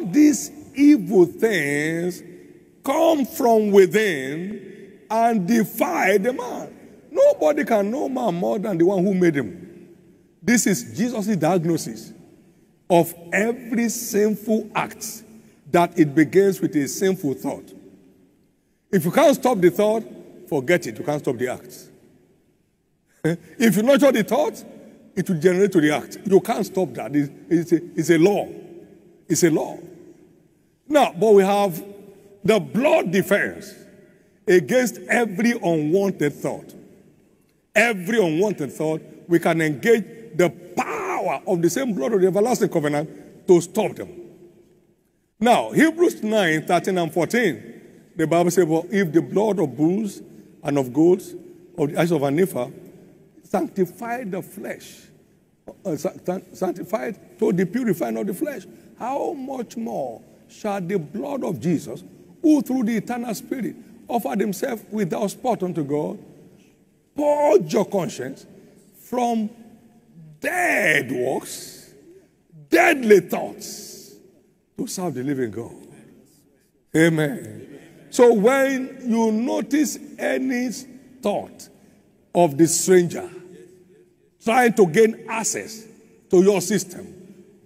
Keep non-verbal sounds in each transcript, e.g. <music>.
these evil things come from within and defy the man. Nobody can know man more than the one who made him. This is Jesus' diagnosis of every sinful act that it begins with a sinful thought. If you can't stop the thought, forget it. You can't stop the act. <laughs> if you nurture the thought, it will generate to the act. You can't stop that. It's, a, it's a law. It's a law. Now, but we have the blood defense against every unwanted thought. Every unwanted thought, we can engage the power of the same blood of the everlasting covenant to stop them. Now, Hebrews 9, 13 and 14, the Bible says, well, if the blood of bulls and of goats, of the eyes of an sanctified the flesh, uh, sanctified to the purifying of the flesh, how much more shall the blood of Jesus, who through the eternal Spirit offered himself without spot unto God, purge your conscience from dead works, deadly thoughts, to serve the living God. Amen. So when you notice any thought of the stranger trying to gain access to your system,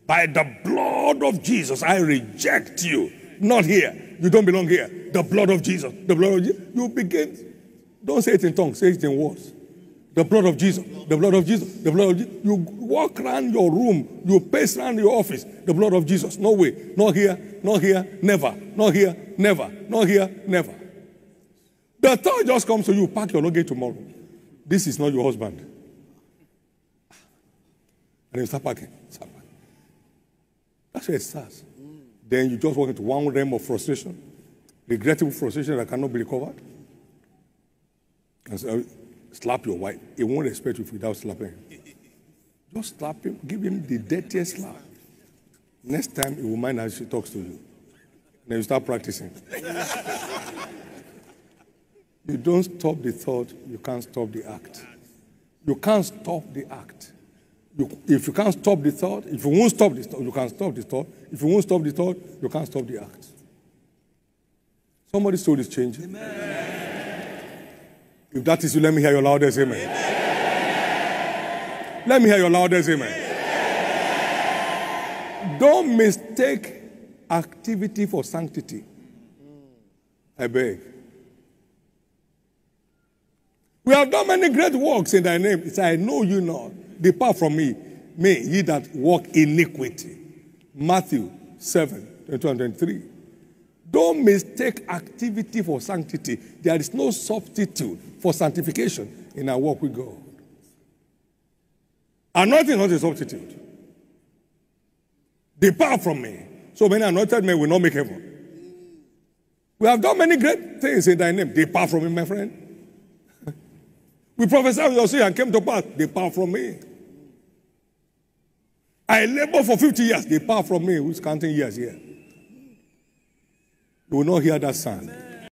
by the blood of Jesus, I reject you. Not here. You don't belong here. The blood of Jesus. The blood of Jesus. You begin. Don't say it in tongues, say it in words. The blood of Jesus. The blood of Jesus. The blood of Jesus. You walk around your room. You pace around your office. The blood of Jesus. No way. Not here. Not here. Never. Not here. Never. Not here. Never. The thought just comes to you. Pack your luggage tomorrow. This is not your husband. And you start packing. Start it starts. Mm. Then you just walk into one realm of frustration, regrettable frustration that cannot be recovered. And so, slap your wife. He won't respect you without slapping him. Just slap him, give him the dirtiest slap. Next time, he will mind how she talks to you. Then you start practicing. you don't stop the thought, you can't stop the act. You can't stop the act. You, if you can't stop the thought, if you won't stop the thought, you can't stop the thought. If you won't stop the thought, you can't stop the act. Somebody's soul is changing. Amen. If that is you, let me hear your loudest amen. amen. Let me hear your loudest amen. amen. Don't mistake activity for sanctity. I beg. We have done many great works in thy name. It's I know you not. Depart from me, me, ye that walk iniquity. Matthew 7, 22 and 23. Don't mistake activity for sanctity. There is no substitute for sanctification in our walk with God. Anointing is not a substitute. Depart from me. So many anointed men will not make heaven. We have done many great things in thy name. Depart from me, my friend. <laughs> We prophesied with your and came to pass. Depart from me. I labor for 50 years. Depart from me. Who's counting years here? You will not hear that sound.